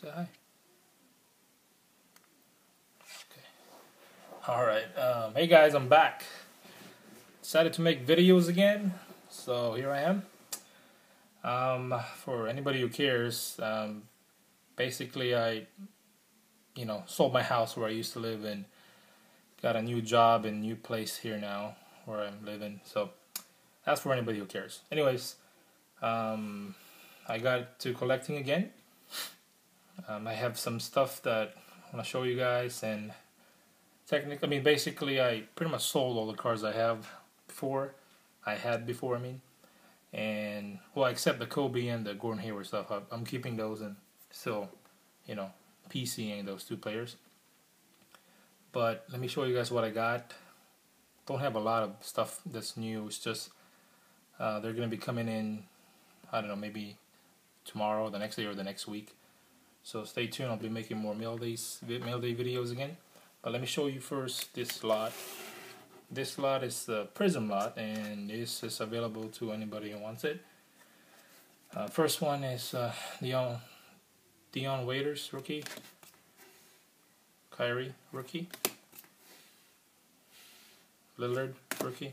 Say hi. Okay. All right. Um, hey guys, I'm back. Decided to make videos again, so here I am. Um, for anybody who cares, um, basically I, you know, sold my house where I used to live and got a new job and new place here now where I'm living. So that's for anybody who cares. Anyways, um, I got to collecting again. Um, I have some stuff that I want to show you guys and technically, I mean, basically, I pretty much sold all the cards I have before. I had before, I mean, and well, except the Kobe and the Gordon Hayward stuff, I'm keeping those and still, you know, PCing those two players. But let me show you guys what I got. Don't have a lot of stuff that's new. It's just uh, they're gonna be coming in. I don't know, maybe tomorrow, the next day, or the next week. So stay tuned. I'll be making more mail days, mail day videos again. But let me show you first this lot. This lot is the Prizm lot, and this is available to anybody who wants it. Uh, first one is uh, Dion Dion Waiters rookie. Kyrie rookie. Lillard rookie.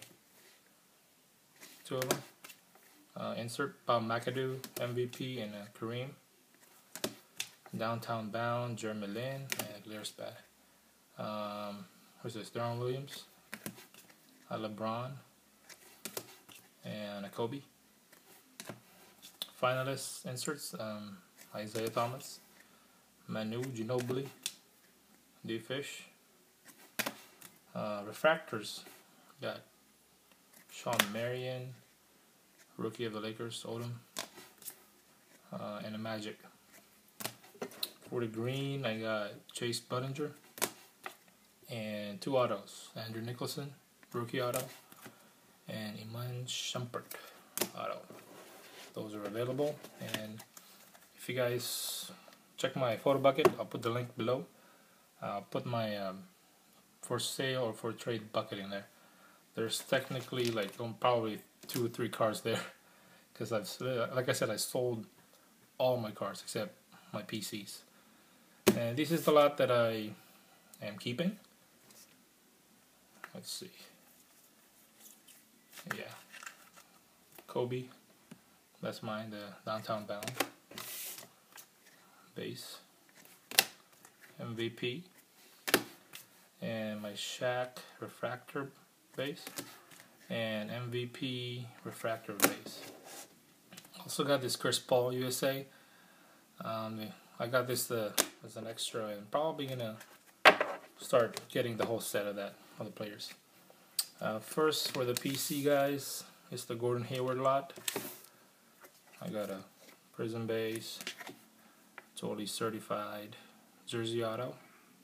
Two of them. Uh, insert Bob McAdoo MVP and uh, Kareem. Downtown Bound, Jeremy Lin, and Glaris Bad. Um, who's this? Deron Williams, a LeBron, and a Kobe. Finalists inserts um, Isaiah Thomas, Manu Ginobili, D Fish. Uh, refractors got Shawn Marion, rookie of the Lakers, Odom, uh, and a Magic. For the green, I got Chase Budinger and two autos. Andrew Nicholson, rookie auto, and Iman Shumpert auto. Those are available. And if you guys check my Photobucket, I'll put the link below. I'll put my um, for sale or for trade bucket in there. There's technically like um, probably two or three cars there because I've like I said I sold all my cars except my PCs. And this is the lot that I am keeping. Let's see. Yeah. Kobe. That's mine, the downtown bound. Base. MVP. And my Shaq refractor base. And MVP refractor base. Also got this Chris Paul USA. Um, I got this uh, as an extra and probably gonna start getting the whole set of that of the players. Uh, first for the PC guys, it's the Gordon Hayward lot. I got a Prizm base, totally certified jersey auto.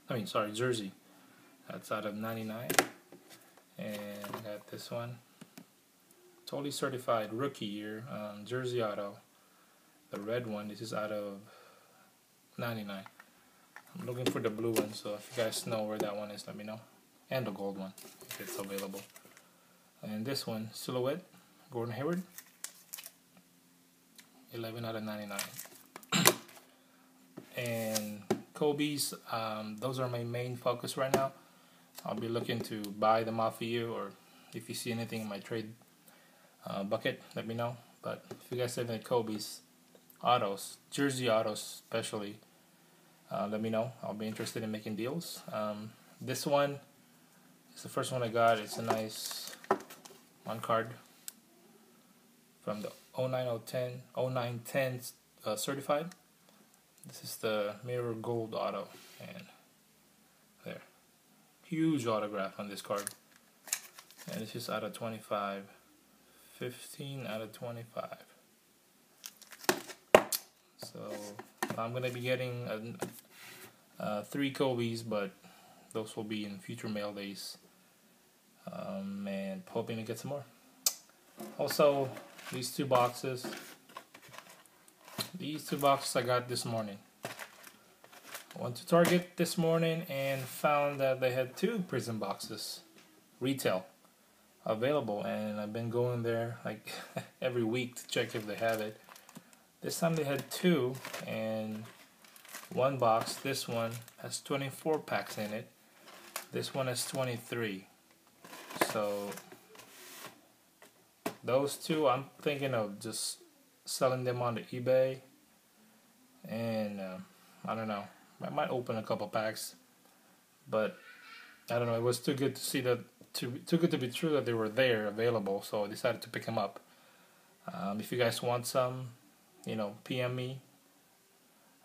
I mean, sorry, jersey. That's out of 99. And I got this one, totally certified rookie year um, jersey auto. The red one, this is out of 99. I'm looking for the blue one, so if you guys know where that one is, let me know. And the gold one, if it's available. And this one, Silhouette, Gordon Hayward. 11 out of 99. and Kobe's, um, those are my main focus right now. I'll be looking to buy them off of you, or if you see anything in my trade uh, bucket, let me know. But if you guys have any Kobe's, autos, jersey autos especially, uh, let me know. I'll be interested in making deals. Um, this one is the first one I got. It's a nice one card from the 09010, 0910 uh, certified. This is the Mirror Gold Auto. And there. Huge autograph on this card. And it's just out of 25. 15 out of 25. So I'm to be getting a, three Kobe's, but those will be in future mail days. Um, and hoping to get some more. Also, these two boxes. These two boxes I got this morning. I went to Target this morning and found that they had two Prizm boxes, retail, available. And I've been going there like every week to check if they have it. This time they had two, and one box. This one has 24 packs in it. This one has 23. So those two, I'm thinking of just selling them on the eBay, and uh, I don't know. I might open a couple packs, but I don't know. It was too good to see that too too good to be true that they were there available. So I decided to pick them up. Um, if you guys want some, you know, PM me.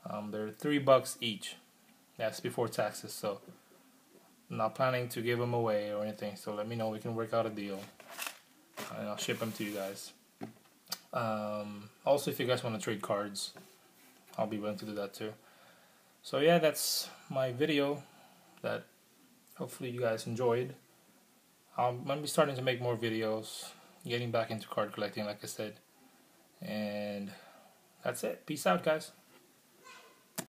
Um, they're three bucks each. That's before taxes. So I'm not planning to give them away or anything. So let me know. We can work out a deal, and I'll ship them to you guys. Um, also, if you guys want to trade cards, I'll be willing to do that too. So yeah, that's my video that hopefully you guys enjoyed. I'm gonna be starting to make more videos, getting back into card collecting, like I said. And that's it. Peace out, guys.